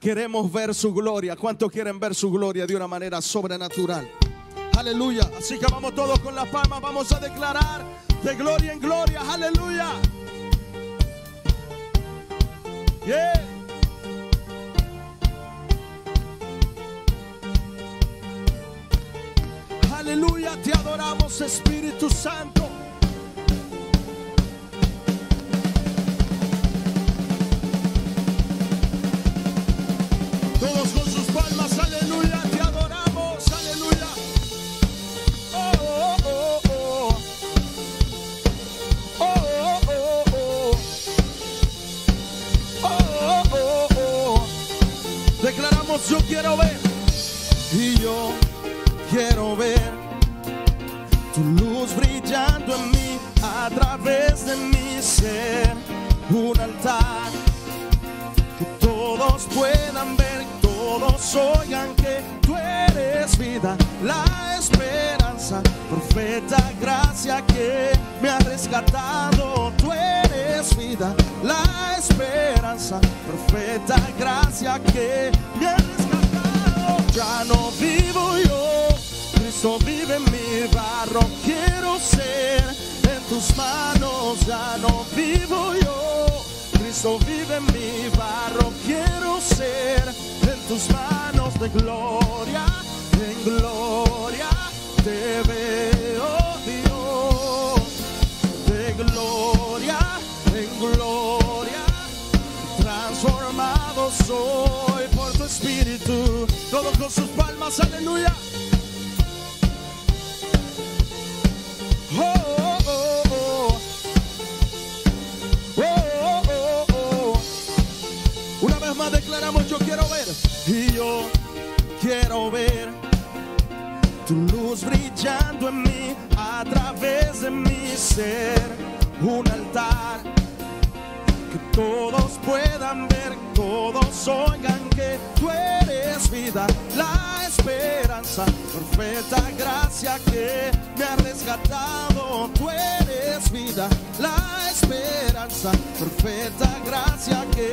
Queremos ver su gloria. ¿Cuántos quieren ver su gloria de una manera sobrenatural? Aleluya. Así que vamos todos con las palmas. Vamos a declarar de gloria en gloria. Aleluya. Yeah. Aleluya, te adoramos Espíritu Santo. Yo quiero ver. Y yo quiero ver tu luz brillando en mí a través de mi ser. Un altar que todos puedan ver, todos oigan que tú eres vida, la esperanza, profeta, gracia que me ha rescatado. Tú eres vida, la esperanza, profeta, gracia que me ha rescatado. Manos, ya no vivo yo. Cristo vive en mi barro, quiero ser en tus manos de gloria, en gloria te veo Dios, de gloria en gloria, transformado soy por tu espíritu, todos con sus palmas, aleluya. Yo quiero ver. Y yo quiero ver tu luz brillando en mí a través de mi ser. Un altar que todos puedan ver, todos oigan que tú eres vida, la esperanza, perfecta gracia que me ha rescatado. Tú eres vida, la esperanza, perfecta gracia que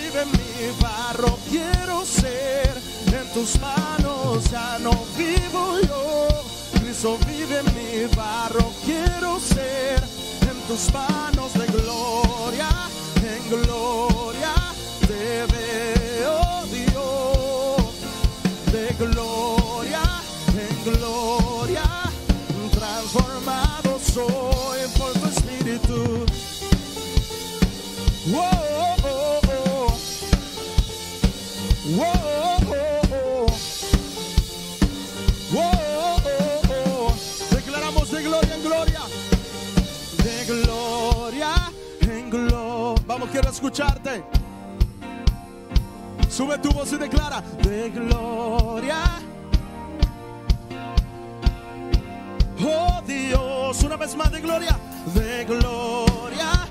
vive en mi barro, quiero ser en tus manos, ya no vivo yo. Cristo vive en mi barro, quiero ser en tus manos de gloria, en gloria te veo Dios, de gloria, en gloria, transformado soy por tu espíritu. Oh, Declaramos de gloria en gloria. De gloria en gloria. Vamos, quiero escucharte. Sube tu voz y declara. De gloria. Oh Dios, una vez más de gloria. De gloria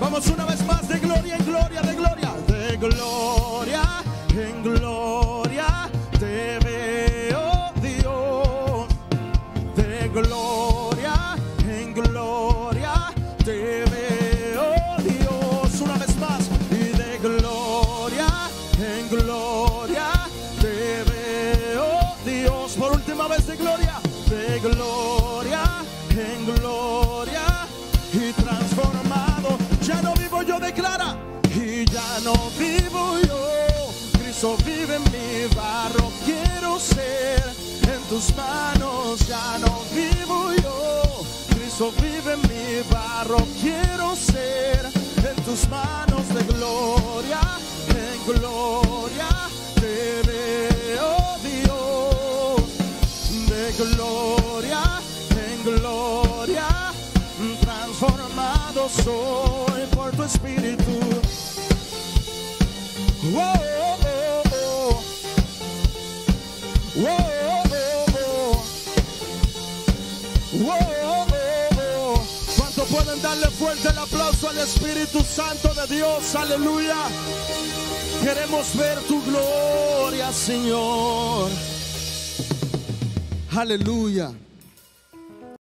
Vamos una vez más de gloria en gloria, de gloria, de gloria en gloria. Te veo, Dios, de gloria en gloria. Te veo, Dios, una vez más. Y de gloria en gloria. Te veo, Dios, por última vez de gloria, de gloria en gloria y Cristo vive en mi barro, quiero ser en tus manos. Ya no vivo yo. Cristo vive en mi barro, quiero ser en tus manos de gloria, en gloria. Te veo, Dios, de gloria en gloria, transformado soy por tu espíritu. ¿Cuánto pueden darle fuerte el aplauso al Espíritu Santo de Dios? Aleluya. Queremos ver tu gloria. Señor. Aleluya.